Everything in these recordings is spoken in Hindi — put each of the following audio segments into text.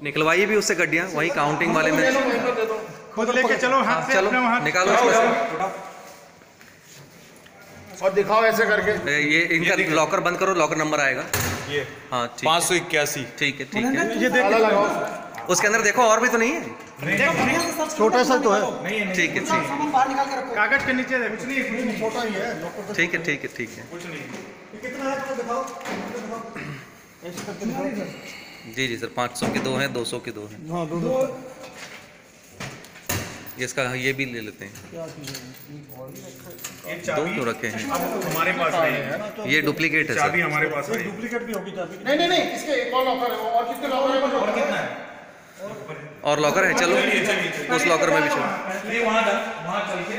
निकलवाइए भी उससे गड्डियाँ वही काउंटिंग वाले में। खुद लेके चलो हाँ चलो निकालो और दिखाओ ऐसे करके। ये इनका लॉकर बंद करो लॉकर नंबर आएगा। ये। हाँ पाँच सौ इक्यासी। ठीक है ठीक है। ये देख। लगाओ। उसके अंदर देखो और भी तो नहीं है? छोटा सा तो है। ठीक है ठीक है। कागज़ के नीचे कुछ नहीं छोटा ही है ठीक है ठीक है ठीक है। है तो जी जी सर पाँच सौ के दो हैं दो सौ के दो हैं। हाँ दो दो। इसका ये भी ले लेते हैं। दो चाबी। क्यों रखे हैं। हमारे पास नहीं है। ये डुप्लीकेट है चाबी हमारे पास नहीं है। डुप्लीकेट भी होगी चाबी। नहीं नहीं नहीं इसके एक और लॉकर है। और कितने लॉकर है? और कितना है? और लॉकर है चलो। उस लॉकर में भी चलो। नहीं वहाँ जा वहाँ चल के।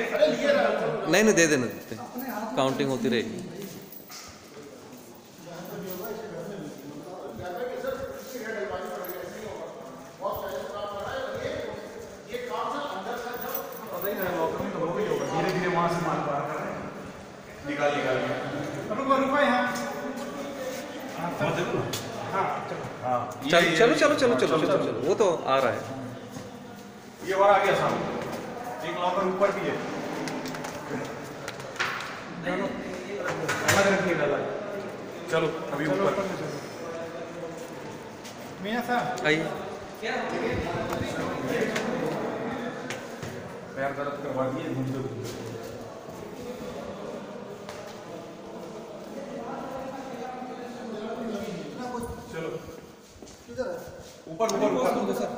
हैं। धीरे धीरे वहाँ से माल बाहर कर रहे हैं निकाल निकाल के रुको रुको यहाँ हाँ चलो चलो चलो चलो चलो चलो चलो वो तो आ रहा है ये और आ गया सामने एक लॉकर ऊपर भी है अलग रखिए चलो अभी ऊपर मियाँ साहब आइए पैर दर्द करवा दिए घूमते चलो। ऊपर ऊपर ऊपर। सर